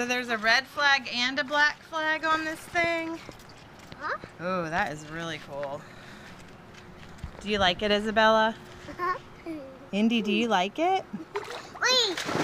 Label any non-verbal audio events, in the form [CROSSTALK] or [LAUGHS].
So there's a red flag and a black flag on this thing. Huh? Oh, that is really cool. Do you like it, Isabella? Uh-huh. Indy, do you like it? [LAUGHS] Wait.